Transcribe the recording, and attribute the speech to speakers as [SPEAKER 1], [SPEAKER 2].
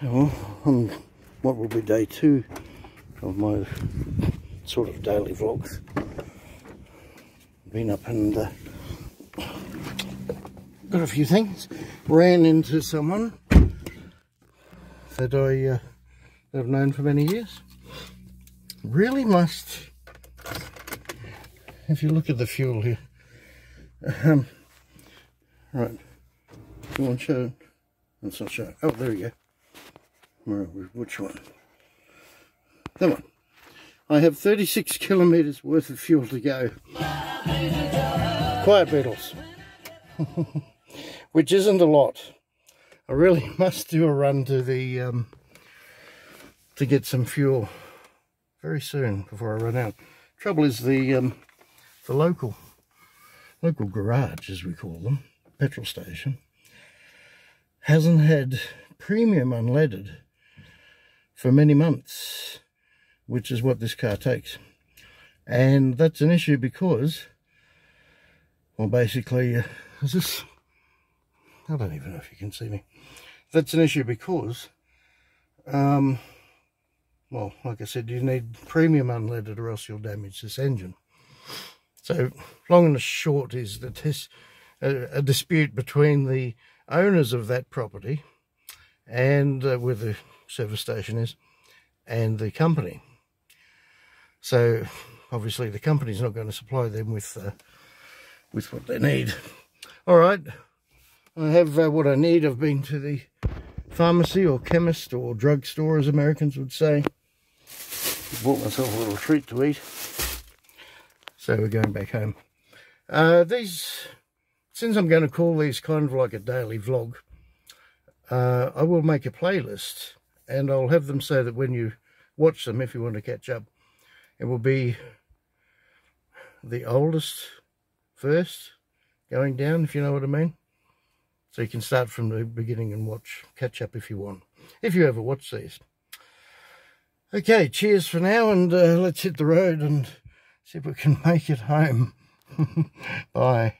[SPEAKER 1] Well, on what will be day two of my sort of daily vlogs. Been up and uh, got a few things. Ran into someone that I uh, have known for many years. Really must, if you look at the fuel here, um, right, you want to show, that's not showing, oh there we go, Where, which one? That one. I have 36 kilometres worth of fuel to go. Quiet Beetles. Which isn't a lot. I really must do a run to the um, to get some fuel very soon before I run out. Trouble is the um, the local local garage, as we call them, petrol station, hasn't had premium unleaded for many months which is what this car takes. And that's an issue because, well, basically, uh, is this, I don't even know if you can see me. That's an issue because, um, well, like I said, you need premium unleaded or else you'll damage this engine. So, long and short is that this a, dispute between the owners of that property and uh, where the service station is and the company. So obviously the company's not going to supply them with uh, with what they need. All right, I have uh, what I need. I've been to the pharmacy or chemist or drugstore, as Americans would say. Bought myself a little treat to eat. So we're going back home. Uh, these, since I'm going to call these kind of like a daily vlog, uh, I will make a playlist and I'll have them so that when you watch them, if you want to catch up, it will be the oldest first going down, if you know what I mean. So you can start from the beginning and watch, catch up if you want, if you ever watch these. Okay, cheers for now, and uh, let's hit the road and see if we can make it home. Bye.